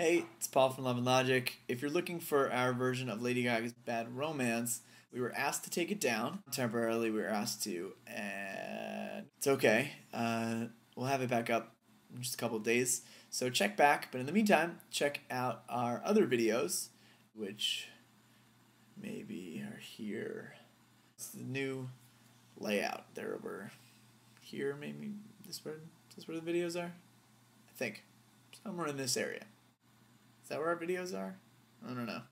Hey, it's Paul from Love and Logic. If you're looking for our version of Lady Gaga's Bad Romance, we were asked to take it down. Temporarily, we were asked to, and it's okay. Uh, we'll have it back up in just a couple days. So check back, but in the meantime, check out our other videos, which maybe are here. It's the new layout. They're over here, maybe this where, is this where the videos are? I think. Somewhere in this area. Is that where our videos are? I don't know.